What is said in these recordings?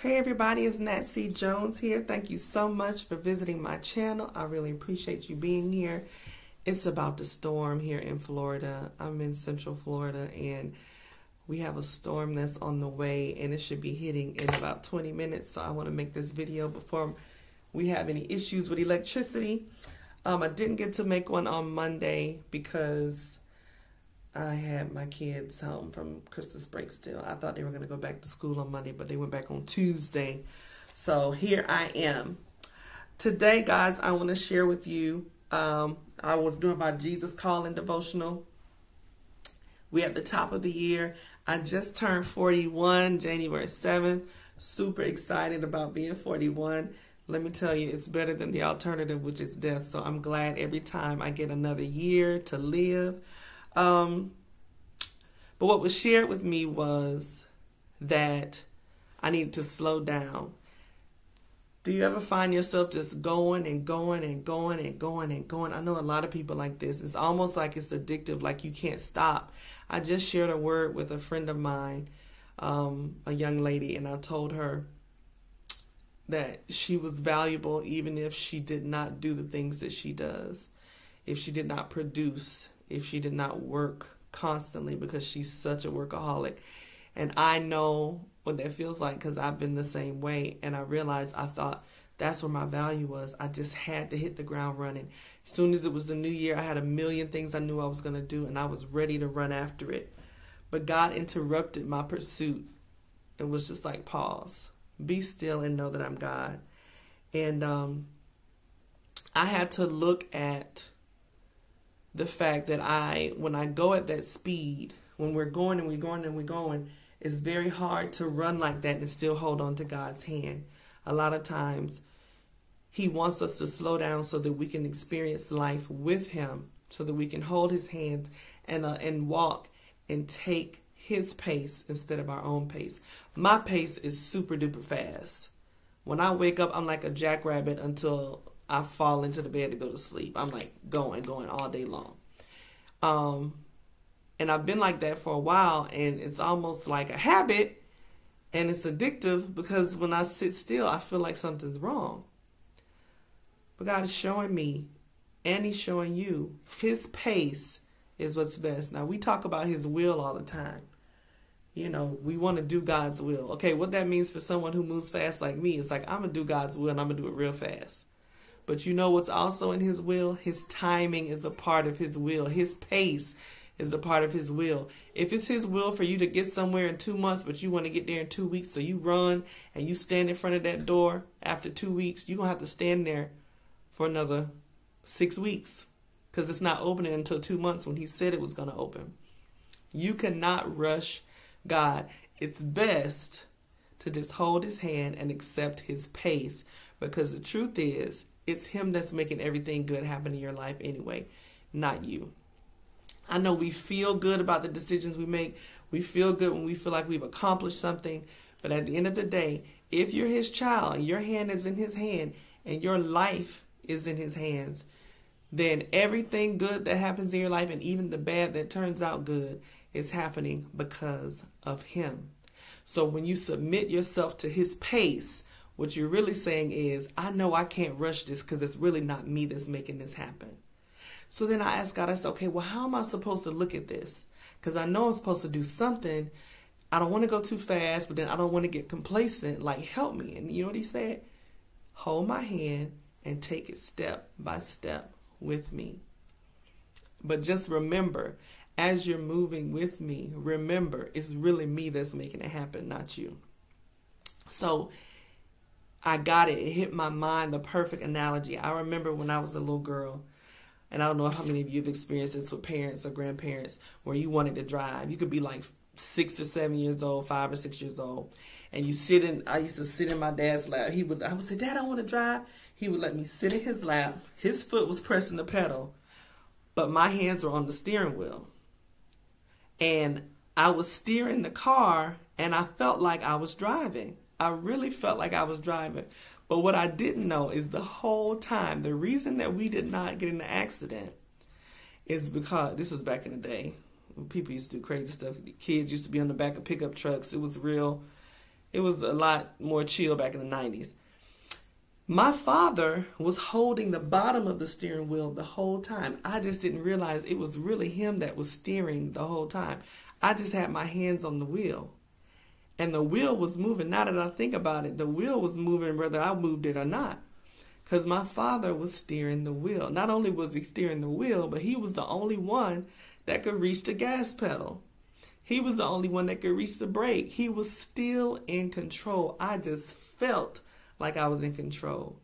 Hey everybody, it's Nat C. Jones here. Thank you so much for visiting my channel. I really appreciate you being here. It's about the storm here in Florida. I'm in Central Florida and we have a storm that's on the way and it should be hitting in about 20 minutes. So I want to make this video before we have any issues with electricity. Um, I didn't get to make one on Monday because I had my kids home from Christmas break still. I thought they were going to go back to school on Monday, but they went back on Tuesday. So here I am. Today, guys, I want to share with you. Um, I was doing my Jesus Calling devotional. We're at the top of the year. I just turned 41 January 7th. Super excited about being 41. Let me tell you, it's better than the alternative, which is death. So I'm glad every time I get another year to live. Um, but what was shared with me was that I needed to slow down. Do you ever find yourself just going and going and going and going and going? I know a lot of people like this. It's almost like it's addictive, like you can't stop. I just shared a word with a friend of mine, um, a young lady, and I told her that she was valuable even if she did not do the things that she does, if she did not produce, if she did not work constantly because she's such a workaholic. And I know what that feels like because I've been the same way. And I realized I thought that's where my value was. I just had to hit the ground running. As soon as it was the new year, I had a million things I knew I was going to do, and I was ready to run after it. But God interrupted my pursuit. It was just like, pause, be still, and know that I'm God. And um, I had to look at the fact that I, when I go at that speed, when we're going and we're going and we're going, it's very hard to run like that and still hold on to God's hand. A lot of times, He wants us to slow down so that we can experience life with Him, so that we can hold His hand and uh, and walk and take His pace instead of our own pace. My pace is super duper fast. When I wake up, I'm like a jackrabbit until I fall into the bed to go to sleep. I'm like going, going all day long. Um, and I've been like that for a while, and it's almost like a habit, and it's addictive because when I sit still, I feel like something's wrong. But God is showing me, and He's showing you, His pace is what's best. Now, we talk about His will all the time. You know, we want to do God's will. Okay, what that means for someone who moves fast like me is like, I'm going to do God's will and I'm going to do it real fast. But you know what's also in his will? His timing is a part of his will. His pace is a part of his will. If it's his will for you to get somewhere in two months, but you want to get there in two weeks, so you run and you stand in front of that door after two weeks, you're going to have to stand there for another six weeks because it's not opening until two months when he said it was going to open. You cannot rush God. It's best to just hold his hand and accept his pace because the truth is, it's him that's making everything good happen in your life anyway, not you. I know we feel good about the decisions we make. We feel good when we feel like we've accomplished something. But at the end of the day, if you're his child and your hand is in his hand and your life is in his hands, then everything good that happens in your life and even the bad that turns out good is happening because of him. So when you submit yourself to his pace, what you're really saying is, I know I can't rush this because it's really not me that's making this happen. So then I asked God, I said, okay, well, how am I supposed to look at this? Because I know I'm supposed to do something. I don't want to go too fast, but then I don't want to get complacent. Like, help me. And you know what he said? Hold my hand and take it step by step with me. But just remember, as you're moving with me, remember, it's really me that's making it happen, not you. So I got it. It hit my mind, the perfect analogy. I remember when I was a little girl, and I don't know how many of you have experienced this with parents or grandparents, where you wanted to drive. You could be like six or seven years old, five or six years old, and you sit in. I used to sit in my dad's lap. He would. I would say, "Dad, I want to drive." He would let me sit in his lap. His foot was pressing the pedal, but my hands were on the steering wheel, and I was steering the car, and I felt like I was driving. I really felt like I was driving. But what I didn't know is the whole time, the reason that we did not get in the accident is because this was back in the day. When people used to do crazy stuff. The kids used to be on the back of pickup trucks. It was real. It was a lot more chill back in the 90s. My father was holding the bottom of the steering wheel the whole time. I just didn't realize it was really him that was steering the whole time. I just had my hands on the wheel. And the wheel was moving. Now that I think about it, the wheel was moving whether I moved it or not. Because my father was steering the wheel. Not only was he steering the wheel, but he was the only one that could reach the gas pedal. He was the only one that could reach the brake. He was still in control. I just felt like I was in control.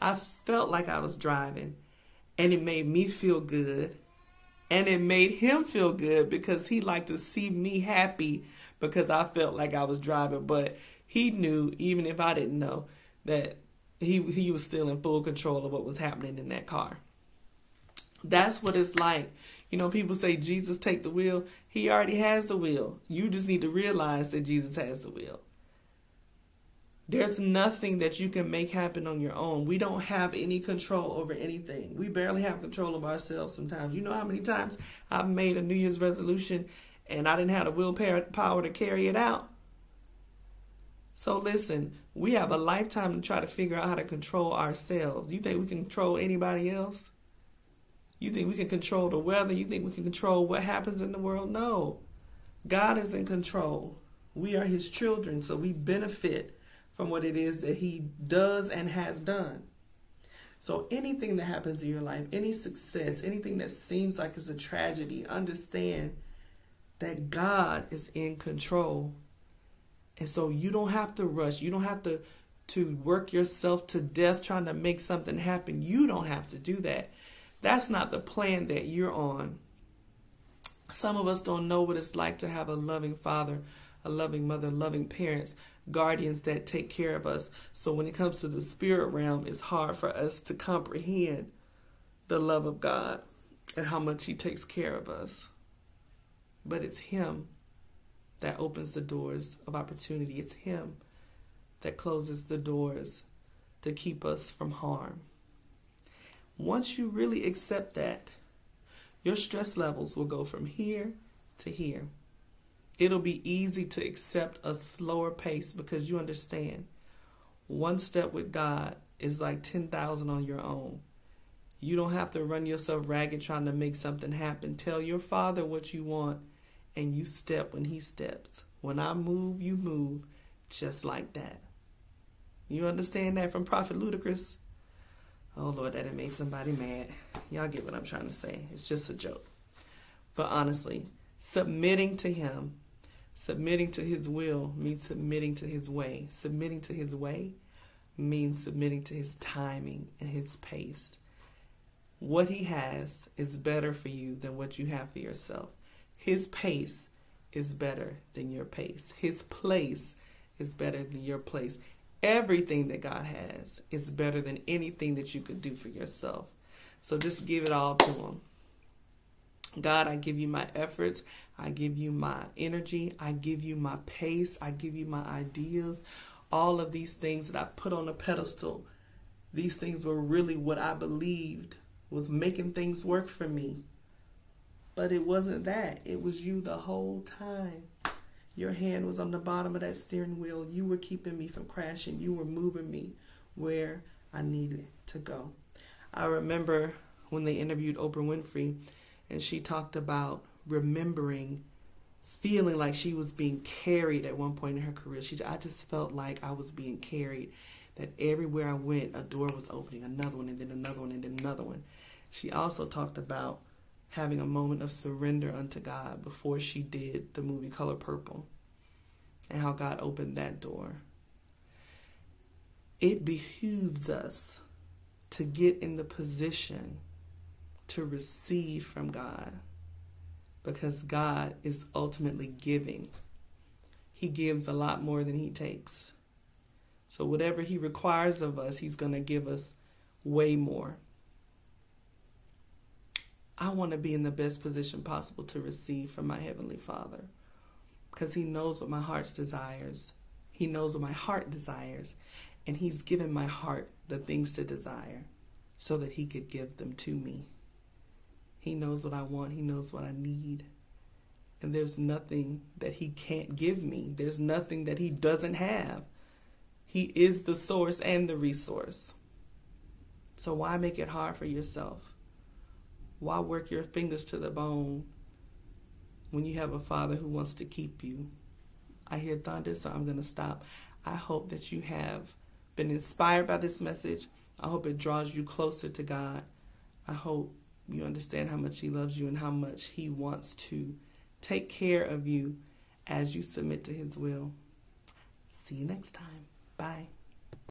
I felt like I was driving, and it made me feel good. And it made him feel good because he liked to see me happy because I felt like I was driving. But he knew, even if I didn't know, that he he was still in full control of what was happening in that car. That's what it's like. You know, people say Jesus take the wheel. He already has the wheel. You just need to realize that Jesus has the wheel. There's nothing that you can make happen on your own. We don't have any control over anything. We barely have control of ourselves sometimes. You know how many times I've made a New Year's resolution and I didn't have the willpower power to carry it out? So listen, we have a lifetime to try to figure out how to control ourselves. You think we can control anybody else? You think we can control the weather? You think we can control what happens in the world? No. God is in control. We are his children, so we benefit from what it is that He does and has done. So, anything that happens in your life, any success, anything that seems like it's a tragedy, understand that God is in control. And so, you don't have to rush. You don't have to, to work yourself to death trying to make something happen. You don't have to do that. That's not the plan that you're on. Some of us don't know what it's like to have a loving father a loving mother, loving parents, guardians that take care of us. So when it comes to the spirit realm, it's hard for us to comprehend the love of God and how much He takes care of us. But it's Him that opens the doors of opportunity, it's Him that closes the doors to keep us from harm. Once you really accept that, your stress levels will go from here to here it'll be easy to accept a slower pace because you understand one step with God is like 10,000 on your own. You don't have to run yourself ragged trying to make something happen. Tell your father what you want and you step when he steps. When I move, you move just like that. You understand that from Prophet Ludacris? Oh Lord, that it made somebody mad. Y'all get what I'm trying to say. It's just a joke. But honestly, submitting to him Submitting to his will means submitting to his way. Submitting to his way means submitting to his timing and his pace. What he has is better for you than what you have for yourself. His pace is better than your pace. His place is better than your place. Everything that God has is better than anything that you could do for yourself. So just give it all to him. God, I give you my efforts. I give you my energy. I give you my pace. I give you my ideas. All of these things that I put on a pedestal, these things were really what I believed was making things work for me. But it wasn't that. It was you the whole time. Your hand was on the bottom of that steering wheel. You were keeping me from crashing. You were moving me where I needed to go. I remember when they interviewed Oprah Winfrey and she talked about remembering feeling like she was being carried at one point in her career. She, I just felt like I was being carried. That everywhere I went, a door was opening, another one, and then another one, and then another one. She also talked about having a moment of surrender unto God before she did the movie Color Purple and how God opened that door. It behooves us to get in the position to receive from God because God is ultimately giving. He gives a lot more than He takes. So, whatever He requires of us, He's going to give us way more. I want to be in the best position possible to receive from my Heavenly Father because He knows what my heart's desires. He knows what my heart desires, and He's given my heart the things to desire so that He could give them to me. He knows what I want, He knows what I need. And there's nothing that He can't give me, there's nothing that He doesn't have. He is the source and the resource. So why make it hard for yourself? Why work your fingers to the bone when you have a father who wants to keep you? I hear thunder, so I'm going to stop. I hope that you have been inspired by this message. I hope it draws you closer to God. I hope you understand how much He loves you and how much He wants to take care of you as you submit to His will. See you next time. Bye.